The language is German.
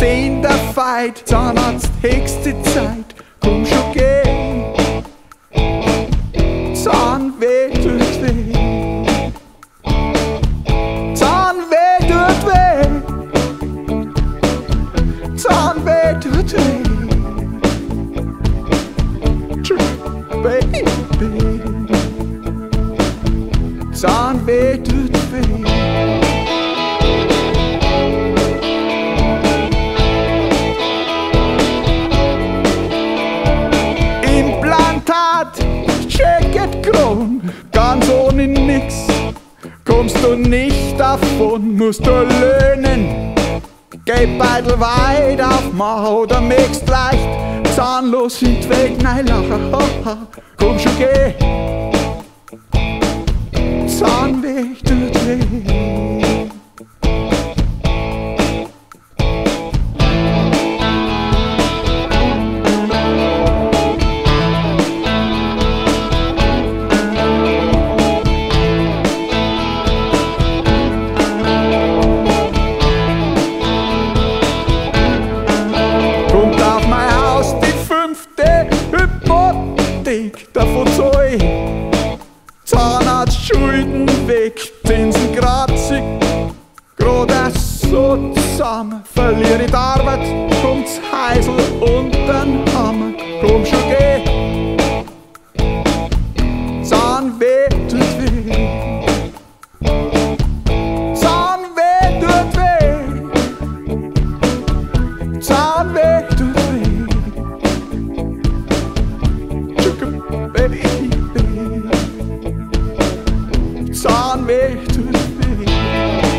10 der Fight, Zahnarzt höchste Zeit, komm schon geh. Zahnweh tut weh. Zahnweh tut weh. Zahnweh tut weh. Tsch, Baby. Zahnweh tut weh. Implantat, Jacket Kron, ganz ohne nix. Kommst du nicht davon, musst du löhnen. Geldbeutel weit aufmachen oder möchtest leicht zahnlos in die Weg lachen. Komm schon, geh. Zahnweh Zinsen gratzig, grad so zusammen. Verliere die Arbeit, kommt's Heisel und dann Hammer. Komm schon, Zahnweh tut weh.